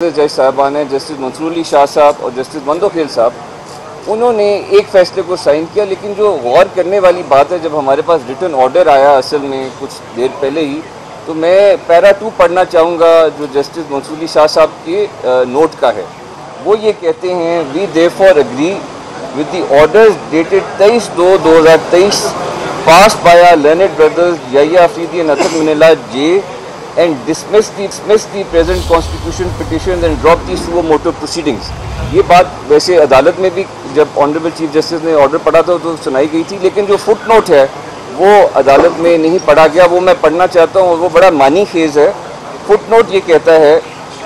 जज साहबान हैं, जस्टिस मंसूर शाह साहब और जस्टिस मंदोखेल साहब। उन्होंने एक फ़ैसले को साइन किया, लेकिन जो गौर करने वाली बात है, जब हमारे पास रिटर्न ऑर्डर आया असल में कुछ देर पहले ही तो मैं पैरा टू पढ़ना चाहूँगा, जो जस्टिस मंसूर शाह साहब के नोट का है। वो ये कहते हैं we therefore agree with the orders dated तेईस दो दो हज़ार तेईस पास बाया लर्नेड ब्रदर्स या अफरीदी एंड अतक मिनला जे and dismiss the dismiss the present constitution petitions and drop the suo motu proceedings. ये बात वैसे अदालत में भी जब ऑनरेबल चीफ जस्टिस ने ऑर्डर पढ़ा था तो सुनाई गई थी, लेकिन जो फुट नोट है, वो अदालत में नहीं पढ़ा गया। वो मैं पढ़ना चाहता हूँ और वो बड़ा मानी खेज है। फुट नोट ये कहता है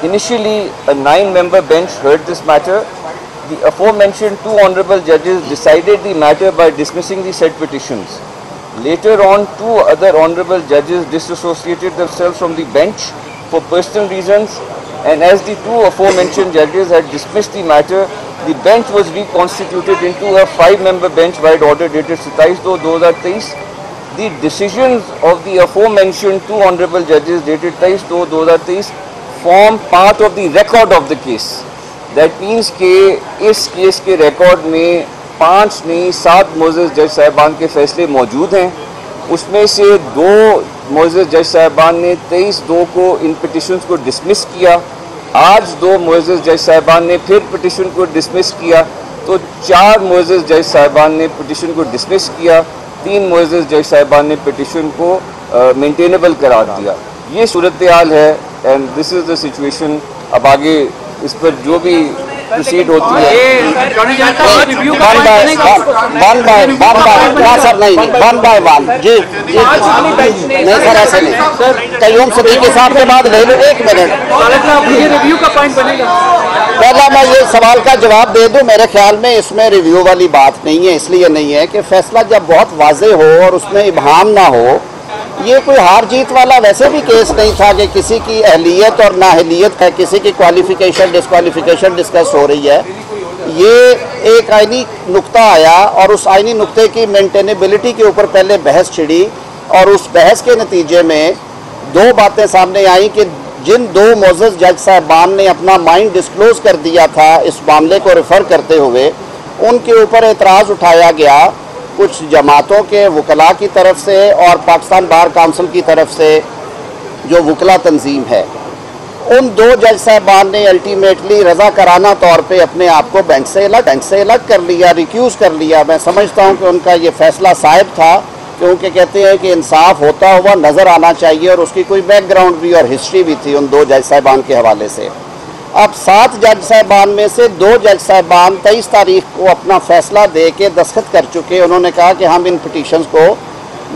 initially nine member bench heard this matter the afore two honourable जजेस decided the matter by dismissing that petitions Later on, two other honorable judges disassociated themselves from the bench for personal reasons and as the two aforementioned judges had dismissed the matter, the bench was reconstituted into a five-member bench by order dated 27 2023. The decisions of the aforementioned two honorable judges dated 27 2023 form part of the record of the case. That means कि इस case के record में पाँच नहीं सात Moses जज साहबान के फैसले मौजूद हैं। उसमें से दो मोजस जज साहबान ने तेईस दो को इन पटिशन को डिसमिस किया। आज दो मोजस जज साहबान ने फिर पटिशन को डिसमिस किया। तो चार मोजस जज साहबान ने पटिशन को डिसमिस किया। तीन मोजस जज साहबान ने पटिशन को मेंटेनेबल करार दिया। ये सूरत हाल है and this is the situation अब आगे इस पर जो भी प्रोसीड होती है। One by one by one by ना सर नहीं वन बाय वन जी नहीं सर ऐसे नहीं। कईम सदी के साथ के बाद ले लो एक मिनट रिव्यू का पॉइंट बनेगा। पहला मैं ये सवाल का जवाब दे दूँ मेरे ख्याल में इसमें रिव्यू वाली बात नहीं है इसलिए नहीं है कि फैसला जब बहुत वाजे हो और उसमें इबहम ना हो ये कोई हार जीत वाला वैसे भी केस नहीं था कि किसी की अहलियत और नाहलीत है, किसी की क्वालिफिकेशन डिसक्वालिफिकेशन डिस्कस हो रही है। ये एक आइनी नुक्ता आया और उस आइनी नुक्ते की मेंटेनेबिलिटी के ऊपर पहले बहस छिड़ी और उस बहस के नतीजे में दो बातें सामने आई कि जिन दो मोजस जज साहबान ने अपना माइंड डिस्क्लोज कर दिया था, इस मामले को रेफ़र करते हुए, उनके ऊपर एतराज़ उठाया गया कुछ जमातों के वकला की तरफ़ से और पाकिस्तान बार काउंसिल की तरफ़ से जो वकला तंजीम है, उन दो जज साहबान ने अल्टीमेटली रजा कराना तौर पे अपने आप को बैंक से अलग बैंक से अलग कर लिया रिक्यूज़ कर लिया। मैं समझता हूँ कि उनका ये फैसला साहिब था क्योंकि कहते हैं कि इंसाफ होता हुआ नज़र आना चाहिए और उसकी कोई बैकग्राउंड भी और हिस्ट्री भी थी उन दो जज साहबान के हवाले से। अब सात जज साहबान में से दो जज साहबान तेईस तारीख को अपना फैसला दे के दस्खत कर चुके उन्होंने कहा कि हम इन पटिशन्स को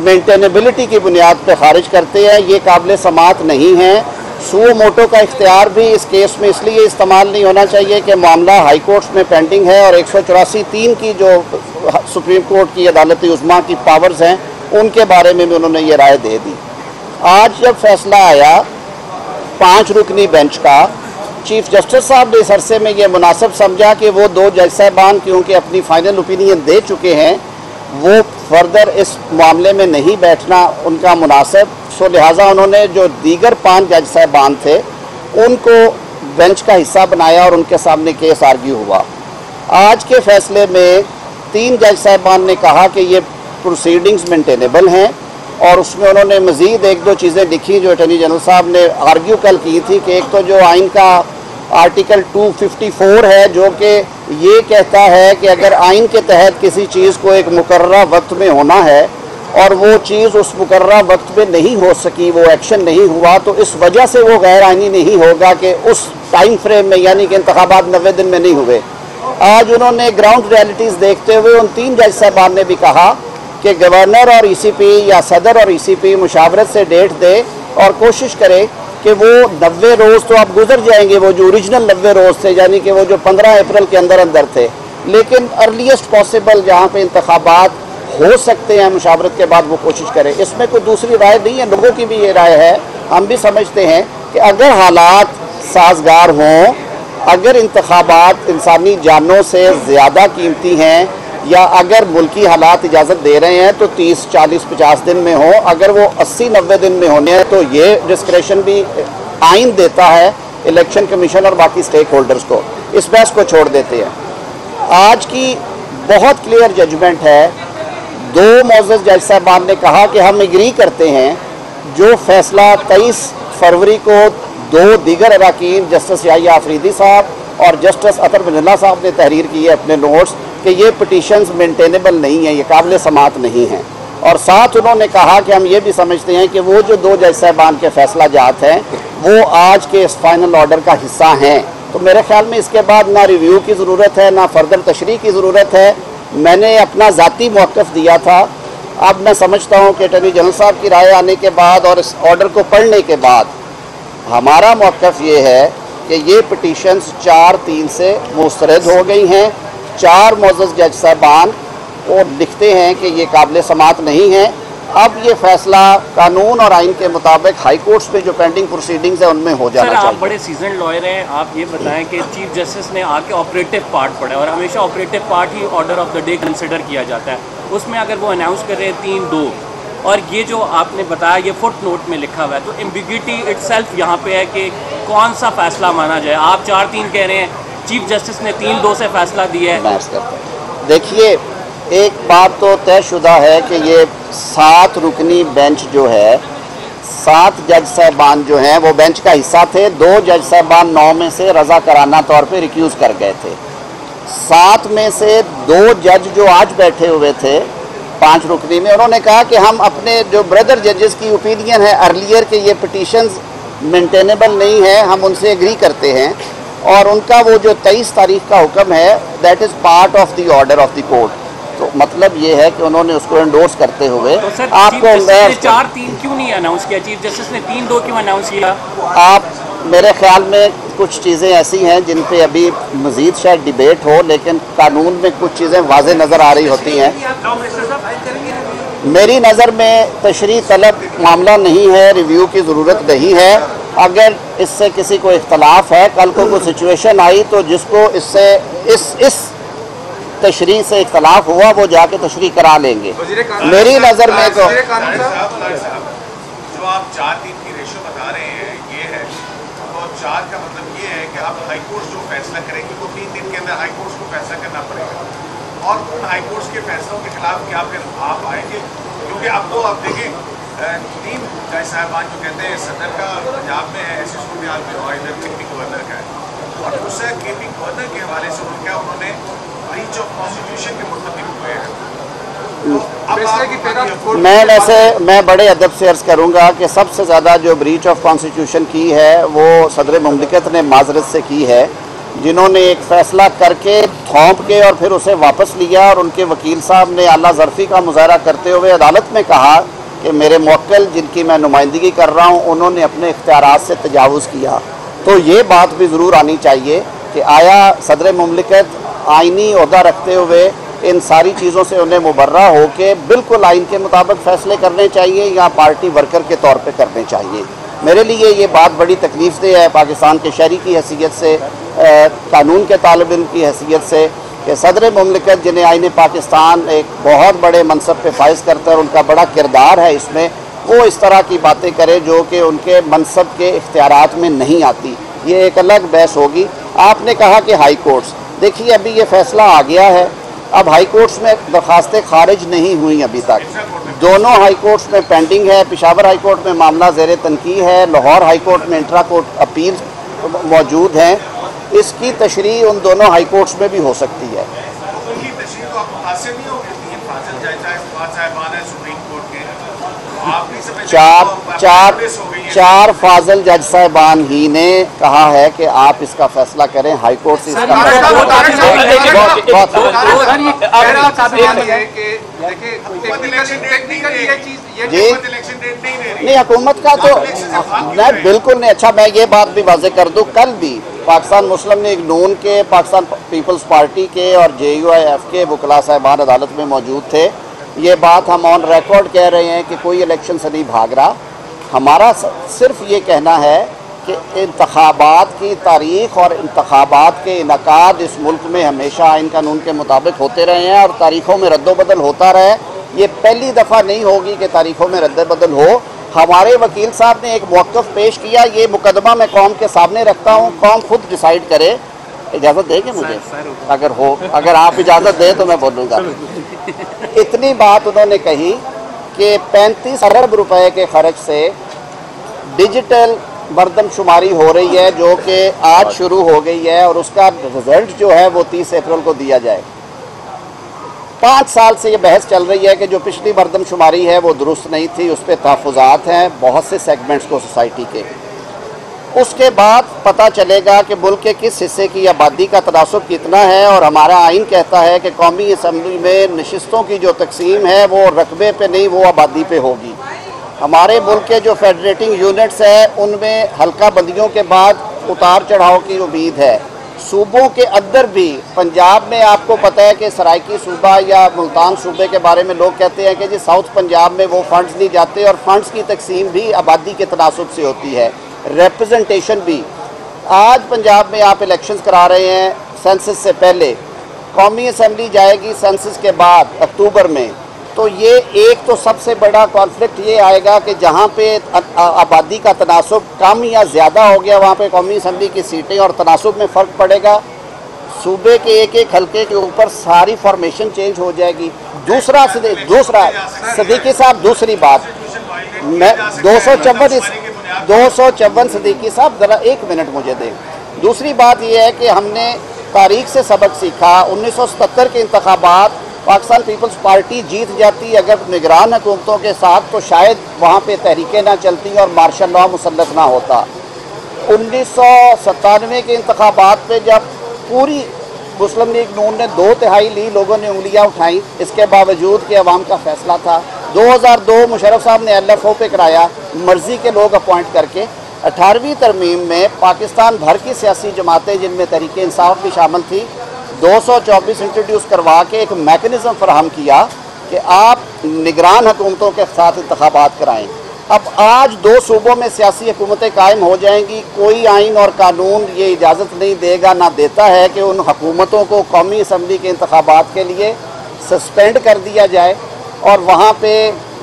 मेंटेनेबिलिटी की बुनियाद पर खारिज करते हैं। ये काबिल समात नहीं है। सू मोटो का इख्तियार भी इस केस में इसलिए इस्तेमाल नहीं होना चाहिए कि मामला हाई कोर्ट में पेंडिंग है और एक सौ चौरासी तीन की जो सुप्रीम कोर्ट की अदालत उज़मा की पावर्स हैं, उनके बारे में भी उन्होंने ये राय दे दी। आज जब फैसला आया, पाँच रुकनी बेंच का चीफ जस्टिस साहब ने इस अरसे में ये मुनासब समझा कि वो दो जज साहबान क्योंकि अपनी फ़ाइनल ओपिनियन दे चुके हैं, वो फर्दर इस मामले में नहीं बैठना उनका मुनासब। सो लिहाजा उन्होंने जो दीगर पाँच जज साहबान थे, उनको बेंच का हिस्सा बनाया और उनके सामने केस आर्ग्यू हुआ। आज के फैसले में तीन जज साहबान ने कहा कि ये प्रोसीडिंग्स मेंटेनेबल हैं और उसमें उन्होंने मज़ीद एक दो चीज़ें लिखी जो अटर्नी जनरल साहब ने आर्ग्यू कल की थी कि एक तो जो आइन का आर्टिकल 254 है, जो कि ये कहता है कि अगर आइन के तहत किसी चीज़ को एक मुकर्रा वक्त में होना है और वो चीज़ उस मुकर्रा वक्त में नहीं हो सकी, वो एक्शन नहीं हुआ तो इस वजह से वो गैर आइनी नहीं होगा कि उस टाइम फ्रेम में, यानी कि इंतबात नबे दिन में नहीं हुए। आज उन्होंने ग्राउंड रियलिटीज़ देखते हुए उन तीन जज साहबान ने भी कहा कि गवर्नर और ईसीपी या सदर और ईसीपी मुशावरत से डेट दे और कोशिश करे कि वो नब्बे रोज़ तो आप गुजर जाएँगे, वो जो ओरिजिनल नब्बे रोज़ थे, यानी कि वो जो पंद्रह अप्रैल के अंदर अंदर थे। लेकिन अर्लीस्ट पॉसिबल जहाँ पे इंतबात हो सकते हैं, मुशावरत के बाद वो कोशिश करें। इसमें कोई दूसरी राय नहीं है, लोगों की भी ये राय है। हम भी समझते हैं कि अगर हालात साजगार हों, अगर इंतबात इंसानी जानों से ज़्यादा कीमती हैं या अगर मुल्की हालात इजाज़त दे रहे हैं तो 30, 40, 50 दिन में हो। अगर वो 80, 90 दिन में होने हैं तो ये डिस्क्रेशन भी आइन देता है इलेक्शन कमीशन और बाकी स्टेक होल्डर्स को। इस बहस को छोड़ देते हैं। आज की बहुत क्लियर जजमेंट है। दो मोजस जज साहबान ने कहा कि हम एग्री करते हैं जो फैसला तेईस फरवरी को दो दीगर अरकान जस्टिस याहिया आफरीदी साहब और जस्टिस अतर बिल्ला साहब ने तहरीर की है अपने नोट्स कि ये पटिशन्स मेंटेनेबल नहीं है, ये काबिल समात नहीं हैं। और साथ उन्होंने कहा कि हम ये भी समझते हैं कि वो जो दो जज साहबान के फैसला जात हैं, वो आज के इस फाइनल ऑर्डर का हिस्सा हैं। तो मेरे ख्याल में इसके बाद ना रिव्यू की ज़रूरत है, ना फर्दर तशरी की ज़रूरत है। मैंने अपना ज़ाती मौक़ दिया था। अब मैं समझता हूँ कि अटर्नी जनरल साहब की राय आने के बाद और इस ऑर्डर को पढ़ने के बाद हमारा मौक़ ये है कि ये पटिशन्स चार तीन से मुस्तरद हो गई हैं। चार मोजस जज साहबान और लिखते हैं कि ये काबिल समात नहीं है। अब ये फैसला कानून और आइन के मुताबिक हाई कोर्ट्स में जो पेंडिंग प्रोसीडिंग्स है उनमें हो जाना सर, चाहिए। आप बड़े सीज़न लॉयर हैं। आप ये बताएँ कि चीफ जस्टिस ने आके ऑपरेटिव पार्ट पढ़ा और हमेशा operative part he order of the day consider किया जाता है। उसमें अगर वो अनाउंस कर रहे हैं तीन दो और ये जो आपने बताया ये फुट नोट में लिखा हुआ है तो एम्बिगिटी इट सेल्फ यहाँ पे है कि कौन सा फैसला माना जाए। आप चार तीन कह रहे हैं चीफ जस्टिस ने तीन दो से फैसला दिया है। देखिए, एक बात तो तयशुदा है कि ये सात रुकनी बेंच जो है, सात जज साहबान जो हैं, वो बेंच का हिस्सा थे। दो जज साहबान नौ में से रजा कराना तौर पे रिक्यूज़ कर गए थे। सात में से दो जज जो आज बैठे हुए थे, पाँच रुकनी में, उन्होंने कहा कि हम अपने जो ब्रदर जजेस की ओपिनियन है अर्लियर के ये पटिशन्स मेंटेनेबल नहीं है, हम उनसे एग्री करते हैं। और उनका वो जो तेईस तारीख का हुक्म है that is part of the order of the court तो मतलब ये है कि उन्होंने उसको एंडोर्स करते हुए तो सर आपको चार तीन क्यों नहीं अनाउंस किया? चीफ जस्टिस ने तीन दो क्यों अनाउंस किया? आप मेरे ख्याल में कुछ चीज़ें ऐसी हैं जिन पे अभी मज़ीद शायद डिबेट हो लेकिन कानून में कुछ चीज़ें वाज नज़र आ रही होती हैं। मेरी नज़र में तशरी तलब मामला नहीं है रिव्यू की ज़रूरत नहीं है। अगर इससे किसी को इख्तलाफ है कल को कोई सिचुएशन आई तो जिसको इससे इस इस तशरी से इख्तलाफ हुआ वो जाके तशरी करा लेंगे। मेरी नज़र में तो आप चार दिन की रेशो बता रहे हैं ये है तो चार का मतलब ये है कि आप हाई कोर्ट जो फैसला करेंगे वो तीन दिन के अंदर हाई कोर्ट को फैसला करना पड़ेगा। और उन हाई कोर्ट के फैसलों के खिलाफ क्या फिर आप आएँगे? क्योंकि अब तो आप देखें तीन जज साहबान जो कहते हैं सदर का पंजाब में है ऐसे सूर्याल में और इधर के पी गवर्नर का है। और दूसरा के पी गवर्नर के हवाले से उन्होंने क्या उन्होंने ब्रीच ऑफ़ कॉन्स्टिट्यूशन के मुतबिक हुए हैं। तो कोर्ट मैं वैसे मैं बड़े अदब से अर्ज़ करूँगा कि सबसे ज़्यादा जो ब्रीच ऑफ़ कॉन्स्टिट्यूशन की है वो सदर ममलिकत ने माजरत से की है जिन्होंने एक फ़ैसला करके थोंप के और फिर उसे वापस लिया और उनके वकील साहब ने आला ज़रफ़ी का मुजाहरा करते हुए अदालत में कहा कि मेरे मौक्ल जिनकी मैं नुमाइंदगी कर रहा हूँ, उन्होंने अपने इख्तियार से तजावज़ किया। तो ये बात भी ज़रूर आनी चाहिए कि आया सदर ममलिकत आइनी अहदा रखते हुए इन सारी चीज़ों से उन्हें मुबर्रा हो के बिल्कुल आइन के मुताबिक फ़ैसले करने चाहिए या पार्टी वर्कर के तौर पे करने चाहिए। मेरे लिए ये बात बड़ी तकलीफ़ दे है पाकिस्तान के शहरी की हैसियत से कानून के तालब इल्म की हैसियत से कि सदर ममलिकत, जिन्हें आइन पाकिस्तान एक बहुत बड़े मनसब पे फाइज करता है और उनका बड़ा किरदार है इसमें, वो इस तरह की बातें करे जो कि उनके मनसब के इख्तियार में नहीं आती। ये एक अलग बहस होगी। आपने कहा कि हाई कोर्ट्स। देखिए, अभी ये फैसला आ गया है। अब हाई कोर्ट्स में दरखास्तें खारिज नहीं हुई अभी तक। दोनों हाई कोर्ट्स में पेंडिंग है। पिशावर हाई कोर्ट में मामला जेर तनकी है। लाहौर हाई कोर्ट में इंट्रा कोर्ट अपील मौजूद हैं। इसकी तशरी उन दोनों हाई कोर्ट्स में भी हो सकती है तो तो आप मुतासर नहीं होंगे तीन फाजिल जज साहब साहबान सुप्रीम कोर्ट के आप नहीं समझते चार चार। चार फाजल जज साहबान ही ने कहा है कि आप इसका फैसला करें हाई कोर्ट से इसका फैसला है जी। नहीं नहीं हुकूमत का तो मैं बिल्कुल नहीं। अच्छा मैं ये बात भी वाजे कर दूँ, कल भी पाकिस्तान मुस्लिम लीग नून के, पाकिस्तान पीपल्स पार्टी के और जे यू आई एफ़ के वकला साहबान अदालत में मौजूद थे। ये बात हम ऑन रिकॉर्ड कह रहे हैं कि कोई इलेक्शन से नहीं भाग रहा। हमारा सिर्फ़ ये कहना है कि इंतबात की तारीख और इंतबात के इनका इस मुल्क में हमेशा आइन कानून के मुताबिक होते रहे हैं और तारीखों में रद्दबदल होता रहे। ये पहली दफ़ा नहीं होगी कि तारीखों में रद्द बदल हो। हमारे वकील साहब ने एक मौक़ पेश किया ये मुकदमा मैं कौम के सामने रखता हूँ कौम खुद डिसाइड करे। इजाज़त देंगे मुझे? अगर हो अगर आप इजाज़त दें तो मैं बोलूँगा। इतनी बात उन्होंने कही कि पैंतीस अरब रुपए के खर्च से डिजिटल मरदमशुमारी हो रही है जो कि आज शुरू हो गई है और उसका रिज़ल्ट जो है वो तीस अप्रैल को दिया जाए पाँच साल से ये बहस चल रही है कि जो पिछली मरदमशुमारी है, वो दुरुस्त नहीं थी, उस पर तहफ़ात हैं, बहुत से सेगमेंट्स को सोसाइटी के। उसके बाद पता चलेगा कि मुल्क के किस हिस्से की आबादी का तनासब कितना है और हमारा आइन कहता है कि कौमी असम्बली में नशस्तों की जो तकसीम है, वो रकबे पे नहीं, वो आबादी पे होगी। हमारे मुल्क के जो फेडरेटिंग यूनिट्स हैं, उनमें हल्का बंदियों के बाद उतार चढ़ाव की उम्मीद है। सूबों के अंदर भी पंजाब में आपको पता है कि सराइकी सूबा या मुल्तान सूबे के बारे में लोग कहते हैं कि जी, साउथ पंजाब में वो फंड्स नहीं जाते और फंड्स की तकसीम भी आबादी के तनासब से होती है। रिप्रेजेंटेशन भी। आज पंजाब में आप इलेक्शंस करा रहे हैं सेंसस से पहले। कौमी असम्बली जाएगी सेंसस के बाद, अक्टूबर में। तो ये एक तो सबसे बड़ा कॉन्फ्लिक्ट ये आएगा कि जहाँ पे आबादी का तनासब कम या ज़्यादा हो गया, वहाँ पे कौमी असम्बली की सीटें और तनासब में फ़र्क पड़ेगा। सूबे के एक एक हल्के के ऊपर सारी फॉर्मेशन चेंज हो जाएगी। दूसरा दूसरा सदीकी साहब, दूसरी बात। मैं दो सौ चौवन इस, दो सौ चौवन सदीकी साहब, ज़रा एक मिनट मुझे दें। दूसरी बात यह है कि हमने तारीख से सबक सीखा, उन्नीस सौ सत्तर के इंतबात पाकिस्तान पीपल्स पार्टी जीत जाती अगर निगरान हुकूमतों के साथ तो शायद वहाँ पे तहरीकें ना चलती और मार्शल लॉ मुसलत ना होता। उन्नीस सौ सत्तानवे के इंतबात पे जब पूरी मुस्लिम लीग नून ने दो तिहाई ली, लोगों ने उंगलियाँ उठाई। इसके बावजूद कि अवाम का फैसला था 2002 मुशरफ साहब ने एल एफ़ ओ पे कराया, मर्ज़ी के लोग अपॉइंट करके। अठारहवीं तरमीम में पाकिस्तान भर की सियासी जमातें जिनमें तरीके इंसाफ भी शामिल थी 224 इंट्रोड्यूस करवा के एक मेकनिज़म फराहम किया कि आप निगरान हुकूमतों के साथ इंतबात कराएँ। अब आज दो सूबों में सियासी हुकूमतें कायम हो जाएँगी, कोई आइन और कानून ये इजाज़त नहीं देगा, ना देता है कि उन हुकूमतों को कौमी असम्बली के इंतबात के लिए सस्पेंड कर दिया जाए। और वहाँ पे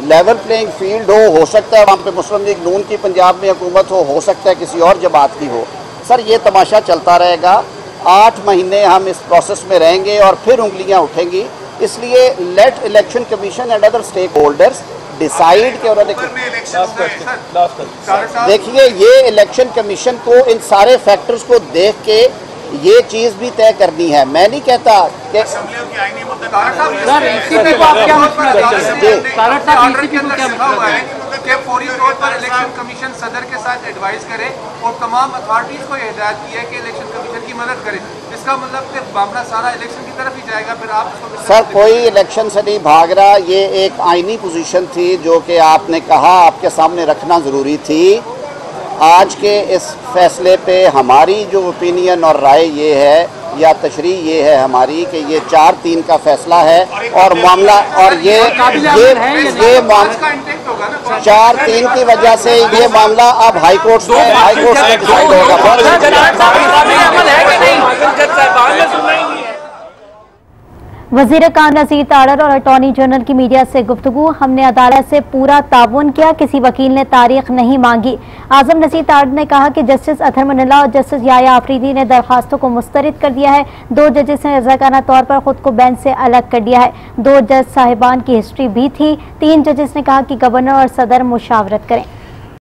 लेवल प्लेइंग फ़ील्ड हो हो सकता है वहाँ पे मुस्लिम लीग नून की पंजाब में हुकूमत हो हो सकता है किसी और जमात की हो। सर, ये तमाशा चलता रहेगा। आठ महीने हम इस प्रोसेस में रहेंगे और फिर उंगलियाँ उठेंगी। इसलिए let election commission and other stakeholders decide के उन्होंने देखिए ये इलेक्शन कमीशन को इन सारे फैक्टर्स को देख के ये चीज़ भी तय करनी है। मैं नहीं कहता कि कि फौरी तौर पर इलेक्शन कमीशन सदर के साथ एडवाइस करे और तमाम अथॉरिटीज़ को हिदायत की है कि इलेक्शन कमीशन की मदद करे। इसका मतलब कि मामला सारा इलेक्शन की तरफ़ ही जाएगा फिर आप सर कोई इलेक्शन से नहीं भाग रहा। ये एक आइनी पोजीशन थी जो कि आपने कहा आपके सामने रखना ज़रूरी थी। आज के इस फैसले पे हमारी जो ओपिनियन और राय ये है या तशरी ये है हमारी कि ये चार तीन का फैसला है और मामला और ये ये ये चार तीन की वजह से ये मामला अब हाईकोर्ट में हाईकोर्ट में डिसाइड होगा वज़ीर खान नजीर तारर और अटॉर्नी जनरल की मीडिया से गुफ्तु हमने अदालत से पूरा ताउन किया, किसी वकील ने तारीख नहीं मांगी। आज़म नजीर तारर ने कहा कि जस्टिस अथर मनला और जस्टिस याया आफरीदी ने दरखास्तों को मुस्तरद कर दिया है। दो जजेस ने रजाकाना तौर पर खुद को बेंच से अलग कर दिया है। दो जज साहिबान की हिस्ट्री भी थी। तीन जजेस ने कहा कि गवर्नर और सदर मुशावरत करें।